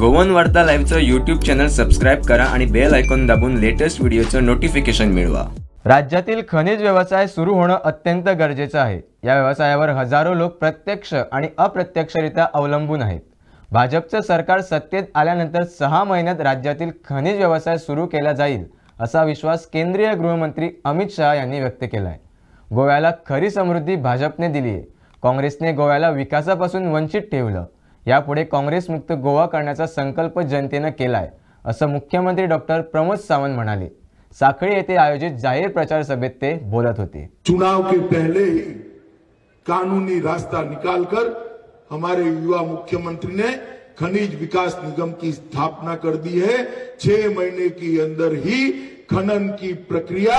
गोवन वार्ता लाईव्हचं YouTube channel subscribe करा आणि बेल आयकॉन दाबून लेटेस्ट व्हिडिओचं नोटिफिकेशन मिळवा. राज्यातील खनिज व्यवसाय सुरू होणं अत्यंत गरजेचं आहे. या व्यवसायावर हजारो लोक प्रत्यक्ष आणि अप्रत्यक्षरित्या अवलंबून आहेत. भाजपचं सरकार सत्तेत आल्यानंतर सहा महिन्यात राज्यातील खनिज व्यवसाय सुरू केला जाईल असा विश्वास केंद्रीय गृहमंत्री अमित शहा यांनी व्यक्त केला आहे गोव्याला खरी समृद्धी भाजपने दिली आहे काँग्रेसने गोव्याला विकासापासून वंचित ठेवलं. यापुढे काँग्रेसमुक्त गोवा करण्याचा संकल्प जनतेनं आहे असं मुख्यमंत्री डॉक्टर प्रमोद सावंत म्हणाले. साखळी येथे आयोजित जाहीर प्रचार सभेत ते बोलत होते. चुनाव के पहले कानूनी रास्ता निकालकर हमारे युवा मुख्यमंत्री ने खनिज विकास निगम की स्थापना कर दी है। छह महीने के अंदर ही खनन की प्रक्रिया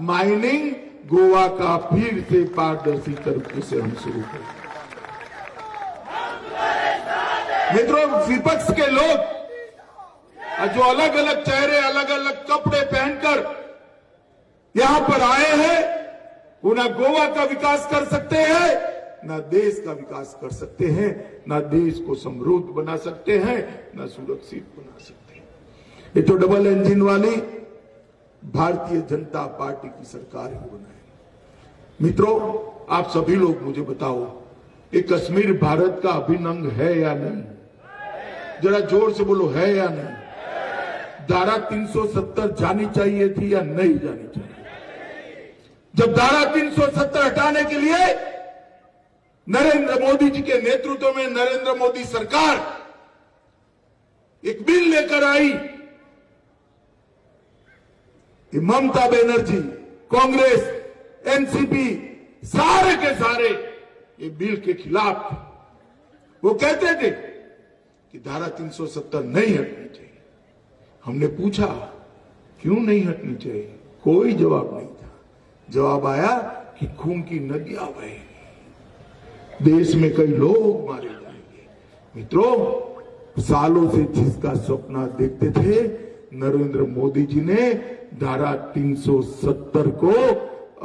माइनिंग गोवा का फिर से पारदर्शी तरीके से हम शुरू करें मित्रों, विपक्ष के लोग जो अलग अलग चेहरे अलग अलग कपड़े पहनकर यहाँ पर आए हैं, वो ना गोवा का विकास कर सकते हैं, ना देश का विकास कर सकते हैं, ना देश को समृद्ध बना सकते हैं, ना सुरक्षित बना सकते हैं। ये तो डबल इंजन वाली भारतीय जनता पार्टी की सरकार ही बनाएगी मित्रों, आप सभी लोग मुझे बताओ, ये कश्मीर भारत का अभिन्न अंग है या नहीं? जरा ज़ोर से बोलो, है या नहीं? धारा 370 जानी चाहिए थी या नहीं जानी चाहिए? जब धारा 370 हटाने के लिए नरेंद्र मोदी जी के नेतृत्व में नरेंद्र मोदी सरकार एक बिल लेकर आई। ममता बनर्जी, कांग्रेस, एनसीपी, सारे के सारे ये बिल के खिलाफ वो कहते थे कि धारा 370 नहीं हटनी चाहिए। हमने पूछा, क्यों नहीं हटनी चाहिए? कोई जवाब नहीं था। जवाब आया कि खून की नदियाँ बहेंगी। देश में कई लोग मारे जाएँगे। मित्रों, सालों से जिसका सपना देखते थे, नरेंद्र मोदी जी ने धारा 370 को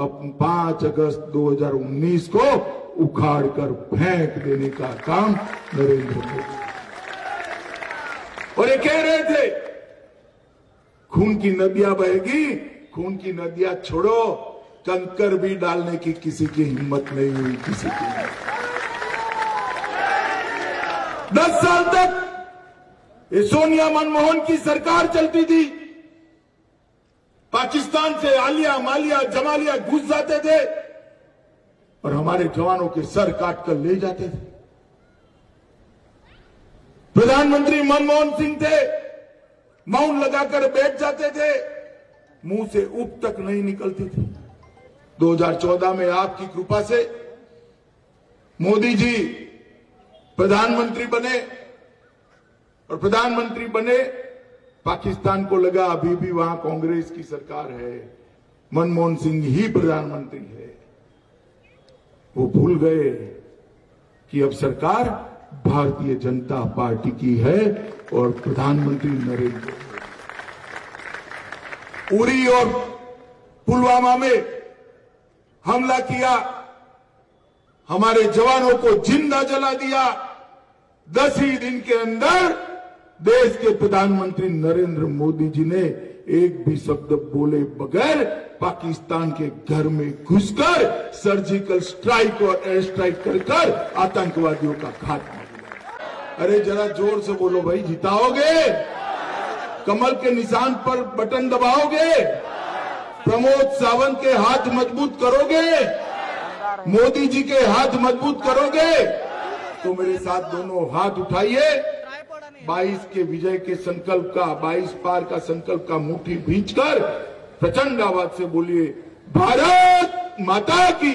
अब 5 अगस्त 2019 को उखाड़ कर फेंक देने का काम नरेंद्र मोदी और ये कह रहे थे, खून की नदियाँ बहेगी, खून की नदियाँ छोड़ो, कंकर भी डालने की किसी की हिम्मत नहीं हुई, किसी की। दस साल तक ये सोनिया मनमोहन की सरकार चलती थी पाकिस्तान से आलिया, मालिया, जमालिया घुस जाते थे और हमारे जवानों के सर काट कर ले जाते थे प्रधानमंत्री मनमोहन सिंह थे, मौन लगाकर बैठ जाते थे, मुँह से उप तक नहीं निकलती थी। 2014 में आपकी कृपा से मोदी जी प्रधानमंत्री बने और प्रधानमंत्री बने, पाकिस्तान को लगा अभी भी वहाँ कांग्रेस की सरकार है, मनमोहन सिंह ही प्रधानमंत्री है। वो भूल गए कि अब सरकार भारतीय जनता पार्टी की है और प्रधानमंत्री नरेंद्र मोदी। उरी और पुलवामा में हमला किया, हमारे जवानों को ज़िंदा जला दिया। दस ही दिन के अंदर देश के प्रधानमंत्री नरेंद्र मोदी जी ने एक भी शब्द बोले बगैर पाकिस्तान के घर में घुसकर सर्जिकल स्ट्राइक और एयर स्ट्राइक कर कर आतंकवादियों का खात्मा अरे जरा ज़ोर से बोलो भाई, जिताओगे? कमल के निशान पर बटन दबाओगे? प्रमोद सावंत के हाथ मज़बूत करोगे? मोदी जी के हाथ मज़बूत करोगे? तो मेरे साथ दोनों हाथ उठाइए। 22 के विजय के संकल्प का 22 पार का संकल्प का मुट्ठी भींचकर प्रचंड आवाज़ से बोलिए भारत माता की